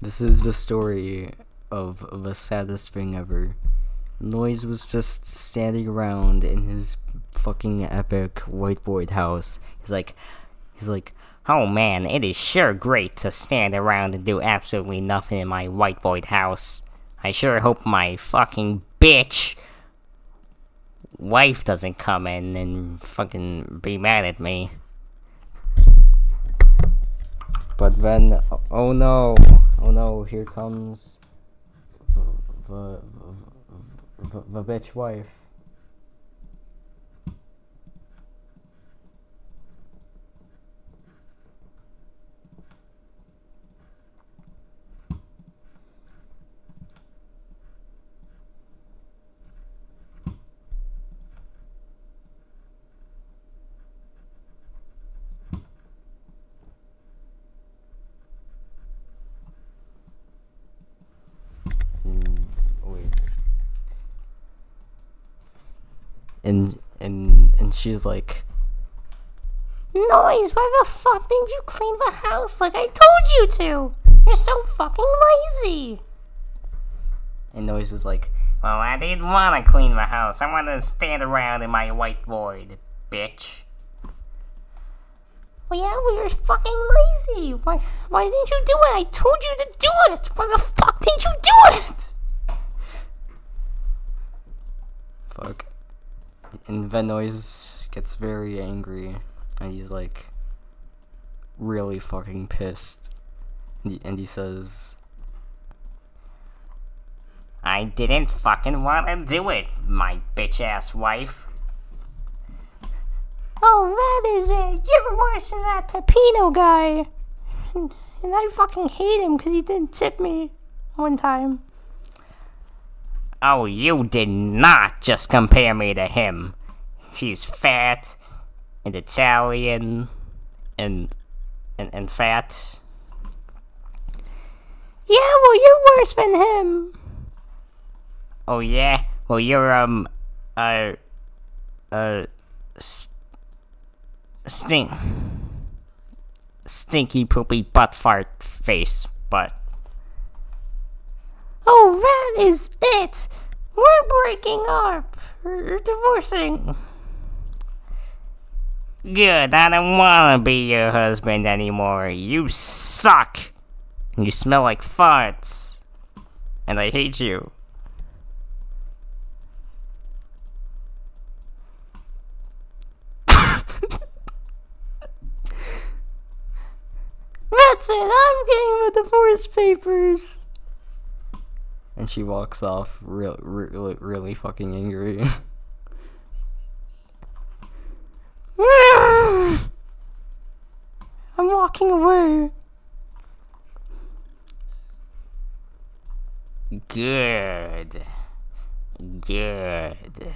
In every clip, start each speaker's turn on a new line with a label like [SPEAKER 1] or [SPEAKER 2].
[SPEAKER 1] This is the story of the saddest thing ever. Noise was just standing around in his fucking epic white void house. He's like, he's like,
[SPEAKER 2] Oh man, it is sure great to stand around and do absolutely nothing in my white void house. I sure hope my fucking bitch wife doesn't come in and fucking be mad at me.
[SPEAKER 1] but then, oh no, oh no, here comes the, the, the, the bitch wife. Mm, wait. And and and she's like,
[SPEAKER 3] Noise, why the fuck didn't you clean the house like I told you to? You're so fucking lazy.
[SPEAKER 1] and Noise is like,
[SPEAKER 2] Well, I didn't want to clean the house. I wanted to stand around in my white void, bitch.
[SPEAKER 3] Well, yeah, we were fucking lazy. Why, why didn't you do it? I told you to do it. Why the fuck didn't you do it?
[SPEAKER 1] fuck. And then Noise gets very angry, and he's like, really fucking pissed. And he, and he says,
[SPEAKER 2] I didn't fucking want to do it, my bitch ass wife.
[SPEAKER 3] Oh, that is it. You're worse than that Peppino guy. And, and I fucking hate him because he didn't tip me one time.
[SPEAKER 2] Oh, you did not just compare me to him. He's fat and Italian and and, and fat.
[SPEAKER 3] Yeah, well, you're worse than him.
[SPEAKER 2] Oh yeah. Well, you're um uh uh st- stink stinky poopy butt fart face butt.
[SPEAKER 3] Oh, that is it. We're breaking up. We're divorcing.
[SPEAKER 2] Good. I don't want to be your husband anymore. You suck. You smell like farts. And I hate you.
[SPEAKER 3] That's it. I'm getting the divorce papers.
[SPEAKER 1] And she walks off, real, really, really fucking angry.
[SPEAKER 3] I'm walking away.
[SPEAKER 2] Good. Good.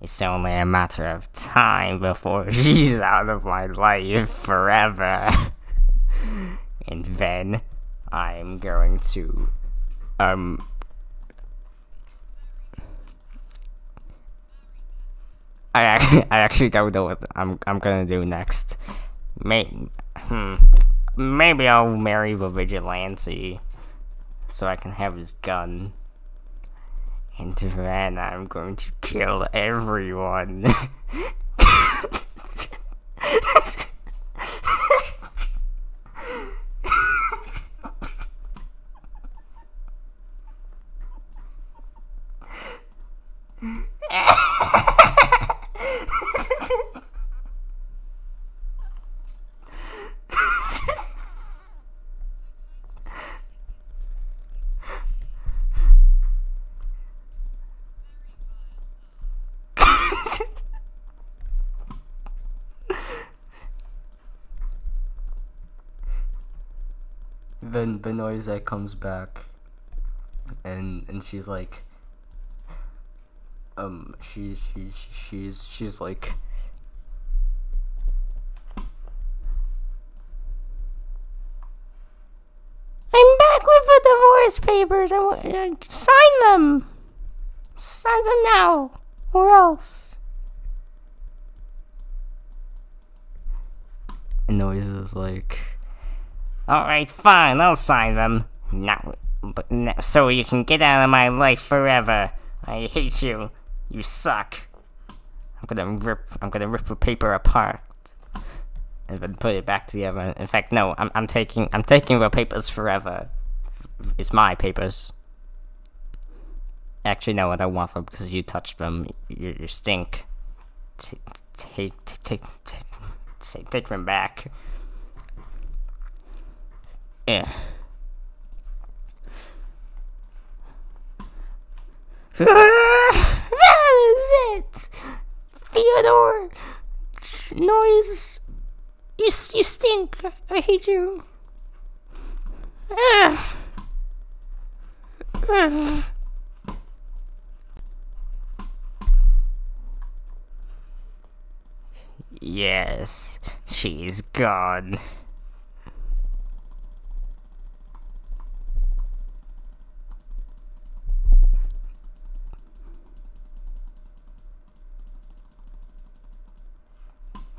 [SPEAKER 2] It's only a matter of time before she's out of my life forever. and then I'm going to um I actually, I actually don't know what I'm I'm gonna do next. May, hmm, maybe I'll marry the vigilante, so I can have his gun. And then I'm going to kill everyone.
[SPEAKER 1] then Benoise comes back, and and she's like, um, she she she- she's she's like,
[SPEAKER 3] I'm back with the divorce papers. I want uh, sign them. Sign them now, or else.
[SPEAKER 1] and Noise is like,
[SPEAKER 4] Alright, fine, I'll sign them. Now, but so you can get out of my life forever. I hate you. You suck. I'm gonna rip. I'm gonna rip the paper apart and then put it back together. In fact, no. I'm. I'm taking. I'm taking the papers forever. It's my papers. Actually, no. I don't want them because you touched them. You, you stink. Take. Take. Take. Take. Take them back. Yeah.
[SPEAKER 3] That is it! Theodore! Noise! You, you stink! I hate you! Ugh. Ugh.
[SPEAKER 4] Yes, she's gone.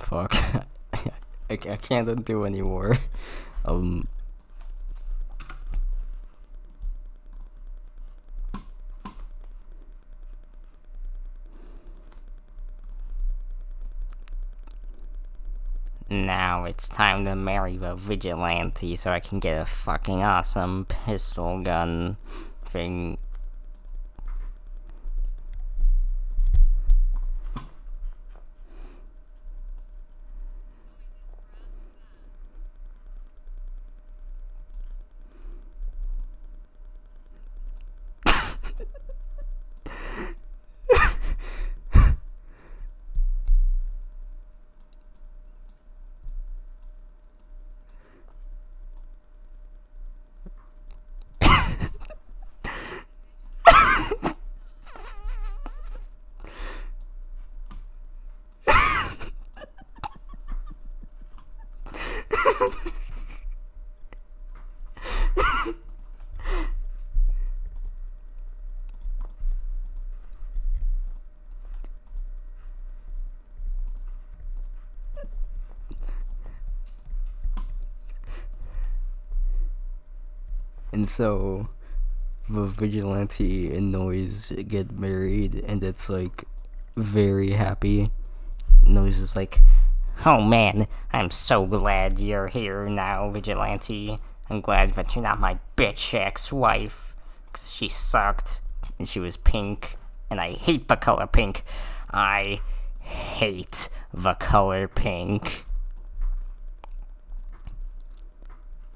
[SPEAKER 2] Fuck. I, ca- I can't do anymore. Um.
[SPEAKER 4] Now it's time to marry the vigilante so I can get a fucking awesome pistol gun thing.
[SPEAKER 2] And so, the vigilante and Noise get married, and it's like very happy. Noise is like,
[SPEAKER 4] Oh man, I'm so glad you're here now, Vigilante. I'm glad that you're not my bitch ex wife. Because she sucked, and she was pink, and I hate the color pink. I hate the color pink.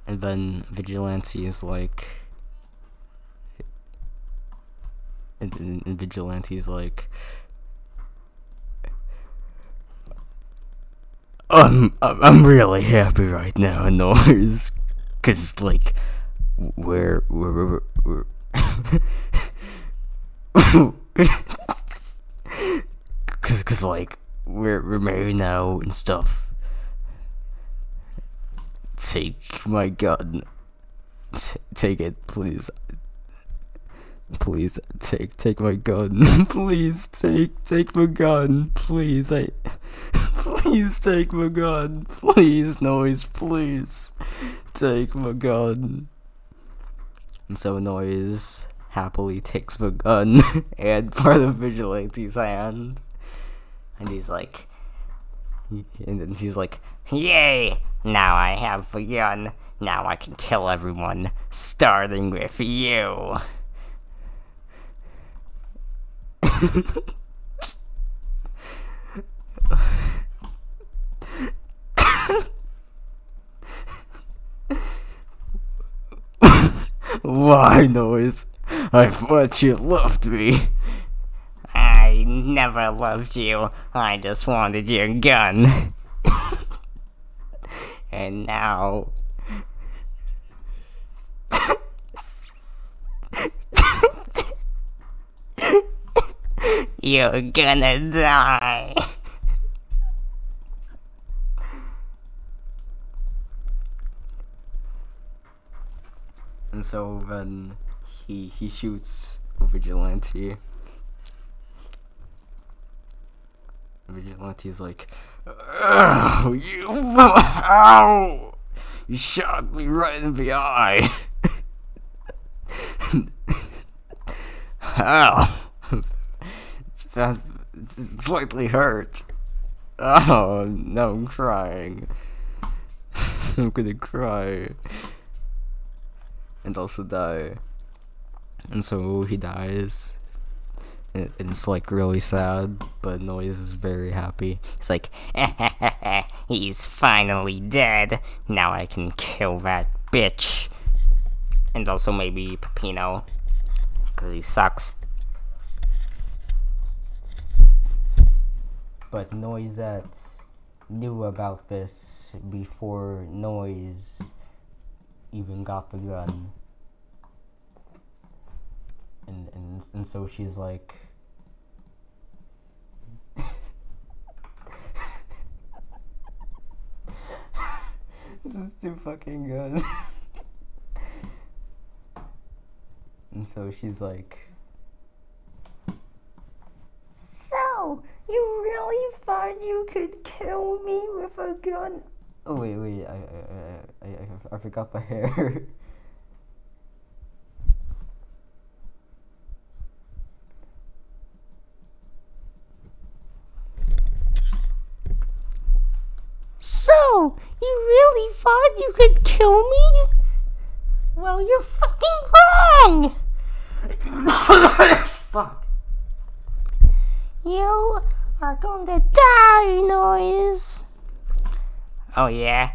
[SPEAKER 2] And then Vigilante is like, and, and, and Vigilante is like, I'm I'm I'm really happy right now, Noise, cause like, we're we're we're. we're Cause, cause like we're we're married now and stuff. Take my gun. T- take it, please. Please take take my gun. please take take my gun. Please, I. Please take my gun. Please, noise. Please, take my gun. And so noise happily takes the gun and part of Vigilante's hand, and he's like, and then he's like,
[SPEAKER 4] Yay! Now I have the gun. Now I can kill everyone, starting with you.
[SPEAKER 2] "Why, noise? I thought you loved me."
[SPEAKER 4] I never loved you. I just wanted your gun. And now. You're gonna die.
[SPEAKER 2] And so then he he shoots a vigilante. Vigilante's like, "Ugh, you, ow, You shot me right in the eye. Ow. It's, bad, it's slightly hurt. Oh, no, I'm crying. I'm gonna cry. And also die. And so he dies. It's like really sad, but Noise is very happy.
[SPEAKER 4] He's like, he's finally dead. Now I can kill that bitch. And also maybe Peppino. Because he sucks.
[SPEAKER 2] But Noisette knew about this before Noise even got the gun. And, and, and so she's like, this is too fucking good. and so she's like,
[SPEAKER 3] So, you really thought you could kill me with a gun?
[SPEAKER 2] oh wait, wait, I, I, I, I, I forgot my hair.
[SPEAKER 3] So, you really thought you could kill me? Well, you're fucking wrong!
[SPEAKER 2] Fuck.
[SPEAKER 3] You are going to die, Noise.
[SPEAKER 4] Oh yeah?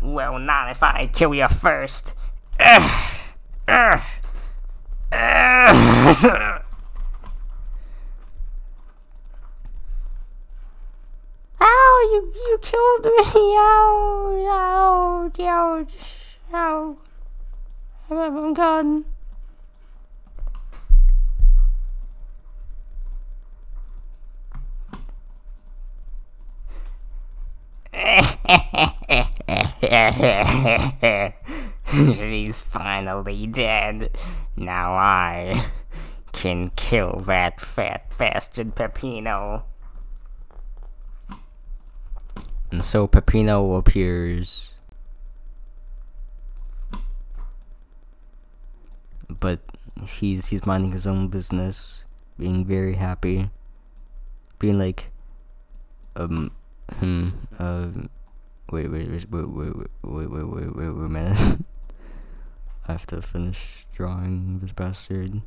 [SPEAKER 4] Well, not if I kill you first. Ugh. Ugh. Ugh.
[SPEAKER 3] Ow, you, Ow, ouch, ouch. I'm, I'm gone.
[SPEAKER 4] He's finally dead. Now I can kill that fat bastard Peppino.
[SPEAKER 2] And so Peppino appears. But he's he's minding his own business, being very happy. Being like um hmm uh wait wait wait wait wait wait wait wait wait, wait, wait a minute. I have to finish drawing this bastard.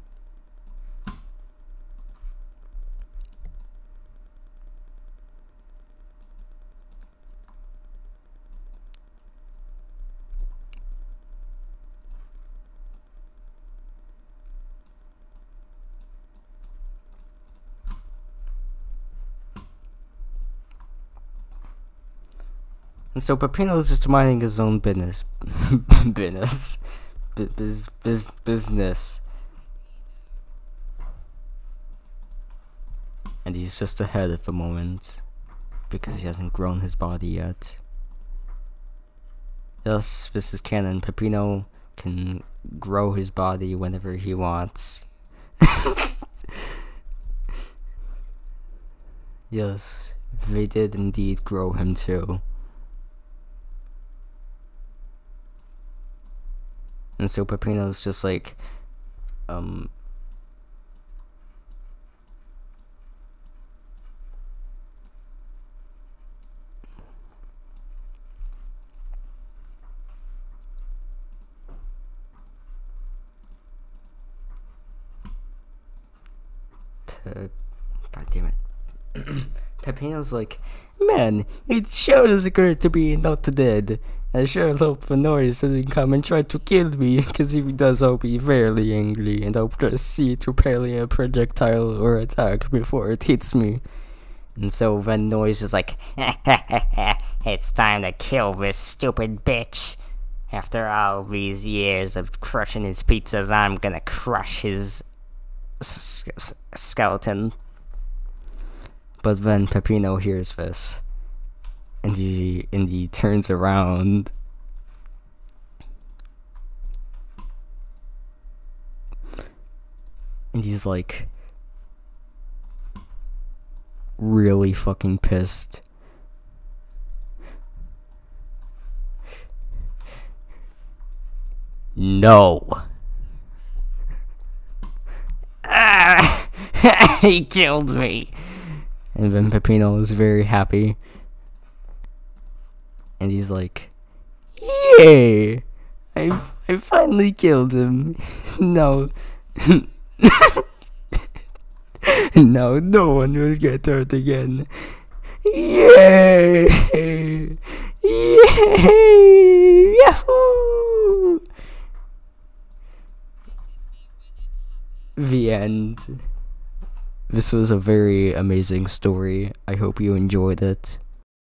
[SPEAKER 2] So is just minding his own business. business. Bu- Biz, biz, business. And he's just ahead at the moment. Because he hasn't grown his body yet. Yes, this is canon. Peppino can grow his body whenever he wants. yes, they did indeed grow him too. And so Peppino's just like, um, God damn it. Peppino's like, man, it sure is good to be not dead. I sure hope the noise doesn't come and try to kill me, because if he does, I'll be very angry, and I'll proceed to parry a projectile or attack before it hits me.
[SPEAKER 4] And so then Noise is like, it's time to kill this stupid bitch. After all these years of crushing his pizzas, I'm gonna crush his skeleton.
[SPEAKER 2] But then Peppino hears this, and he and he turns around. And he's like really fucking pissed. No.
[SPEAKER 4] Ah, he killed me.
[SPEAKER 2] And then Peppino is very happy. And he's like, Yay! I, I finally killed him. no. now no one will get hurt again. Yay! Yay! Yahoo! The end. This was a very amazing story. I hope you enjoyed it.